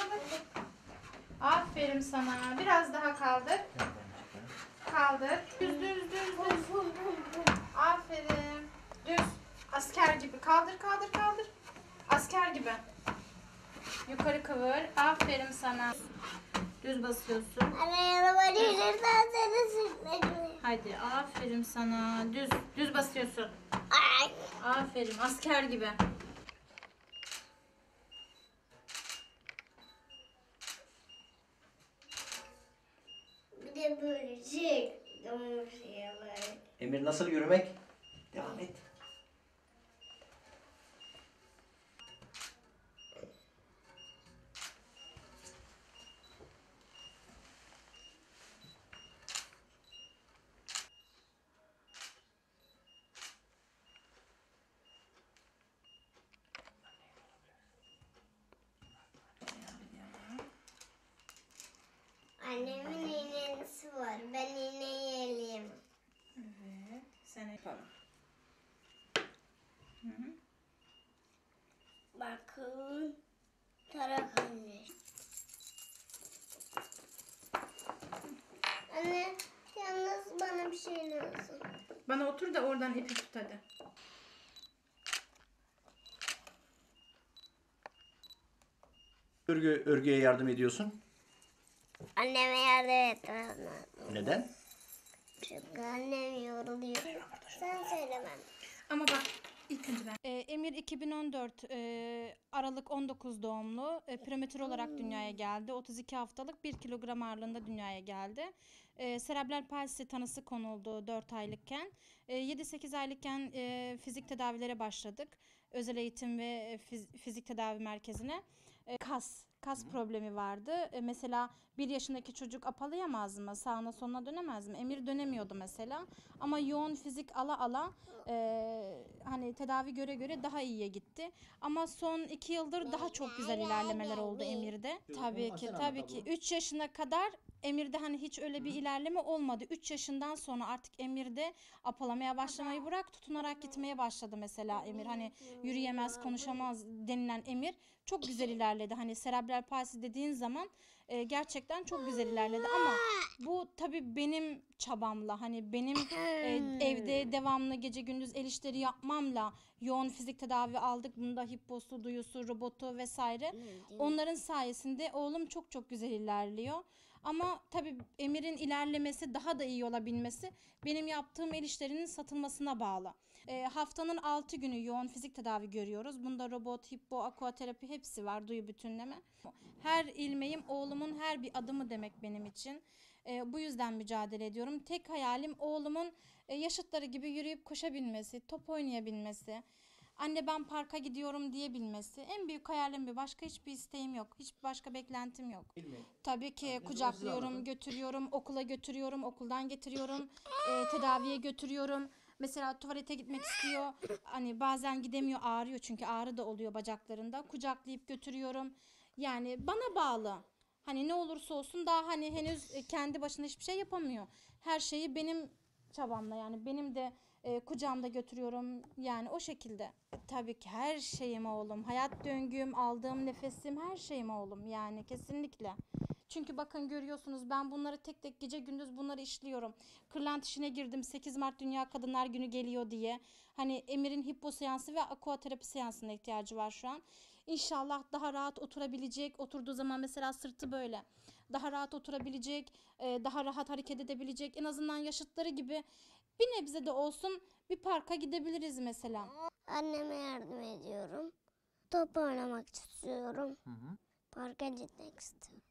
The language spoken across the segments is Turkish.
kaldır. Aferin sana. Biraz daha kaldır. Kaldır. Düz düz düz düz. Aferin. Düz. Asker gibi. Kaldır kaldır kaldır. Asker gibi. Yukarı kıvır. Aferin sana. Düz basıyorsun. Anne sürtmekle. Hadi aferin sana. Düz. Düz basıyorsun. Ay. Aferin. Asker gibi. Bir Domuşuyorlar. Emir nasıl yürümek? Devam et. Annemin Ben eleyemem. Evet. Sen yapalım. Bakın. Tarak anne. Anne yalnız bana bir şey lazım. Bana otur da oradan ipi tut hadi. Örgü, örgüye yardım ediyorsun. Anneme yardım etmem lazım. Neden? Çünkü annem yoruluyor. Sen söyle ben. Ama bak ilk önce ben. Ee, Emir 2014 e, Aralık 19 doğumlu. E, prematür olarak dünyaya geldi. 32 haftalık 1 kilogram ağırlığında dünyaya geldi. E, serebral palsi tanısı konuldu 4 aylıkken. E, 7-8 aylıkken e, fizik tedavilere başladık. Özel eğitim ve e, fiz- fizik tedavi merkezine. E, kas kas problemi vardı. E, mesela bir yaşındaki çocuk apalayamaz mı? Sağına soluna dönemez mi? Emir dönemiyordu mesela. Ama yoğun fizik ala ala e, hani tedavi göre göre daha iyiye gitti. Ama son iki yıldır daha çok güzel ilerlemeler oldu Emir'de. Tabii ki tabii ki. 3 yaşına kadar Emir'de hani hiç öyle bir ilerleme olmadı. 3 yaşından sonra artık Emir'de apalamaya başlamayı bırak tutunarak gitmeye başladı mesela Emir. Hani yürüyemez, konuşamaz denilen Emir çok güzel ilerledi. Hani serebral palsi dediğin zaman e, gerçekten çok güzel ilerledi ama bu tabii benim çabamla hani benim e, evde devamlı gece gündüz el işleri yapmamla yoğun fizik tedavi aldık. Bunda hipposu, duyusu, robotu vesaire. Onların sayesinde oğlum çok çok güzel ilerliyor. Ama tabii Emir'in ilerlemesi daha da iyi olabilmesi benim yaptığım el işlerinin satılmasına bağlı. E, haftanın 6 günü yoğun fizik tedavi görüyoruz. Bunda robot, hippo, akuaterapi hepsi var. Duyu bütünleme. Her ilmeğim oğlumun her bir adımı demek benim için. E, bu yüzden mücadele ediyorum. Tek hayalim oğlumun e, yaşıtları gibi yürüyüp koşabilmesi, top oynayabilmesi. Anne ben parka gidiyorum diyebilmesi. En büyük hayalim bir. Başka hiçbir isteğim yok. Hiçbir başka beklentim yok. Tabii ki kucaklıyorum, götürüyorum, okula götürüyorum, okuldan getiriyorum, e, tedaviye götürüyorum. Mesela tuvalete gitmek istiyor. Hani bazen gidemiyor, ağrıyor çünkü ağrı da oluyor bacaklarında. Kucaklayıp götürüyorum. Yani bana bağlı. Hani ne olursa olsun daha hani henüz kendi başına hiçbir şey yapamıyor. Her şeyi benim çabamla yani benim de e, kucağımda götürüyorum yani o şekilde. Tabii ki her şeyim oğlum. Hayat döngüm, aldığım nefesim her şeyim oğlum yani kesinlikle. Çünkü bakın görüyorsunuz ben bunları tek tek gece gündüz bunları işliyorum. Kırlent işine girdim 8 Mart Dünya Kadınlar Günü geliyor diye. Hani Emir'in hippo seansı ve akuaterapi seansına ihtiyacı var şu an. İnşallah daha rahat oturabilecek. Oturduğu zaman mesela sırtı böyle. Daha rahat oturabilecek, e, daha rahat hareket edebilecek. En azından yaşıtları gibi bir nebze de olsun bir parka gidebiliriz mesela. Anneme yardım ediyorum. Top oynamak istiyorum. Parka gitmek istiyorum.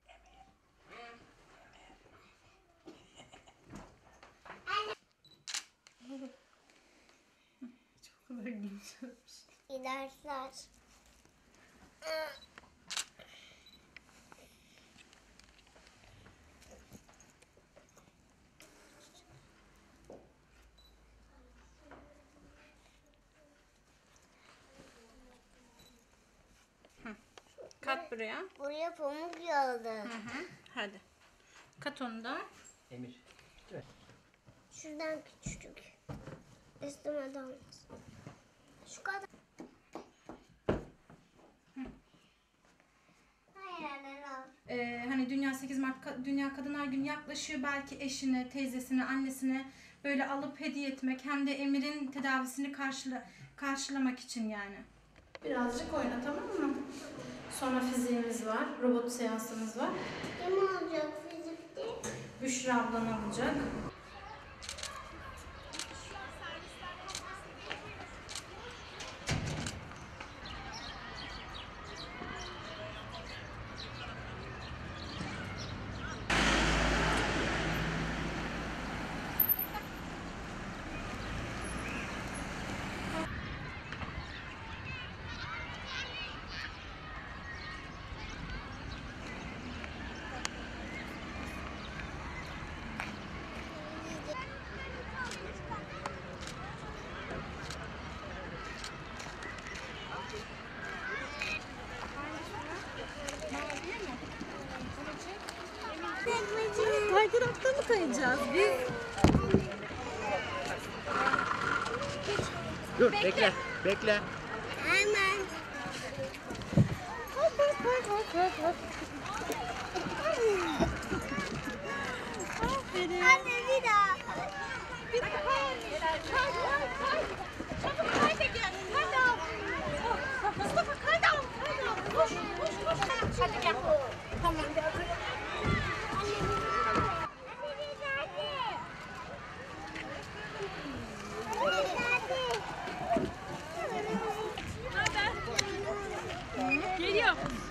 İyi dersler. Kat buraya. Buraya pamuk yağdı. Hı hı. Hadi. Kat onu da. Emir. Şuradan küçücük. Üstüme dalmaz. Şu kadar. Hayır anne hani Dünya 8 Mart Ka- Dünya Kadınlar Günü yaklaşıyor. Belki eşine, teyzesine, annesine böyle alıp hediye etmek hem de Emir'in tedavisini karşıla, karşılamak için yani. Birazcık oyna tamam mı? Sonra fiziğimiz var, robot seansımız var. Kim olacak fizikte? Büşra ablan alacak. kaydırakta mı kayacağız biz? Dur bekle, bekle. bekle. Hemen. Hop hop hop hop hop. Yes.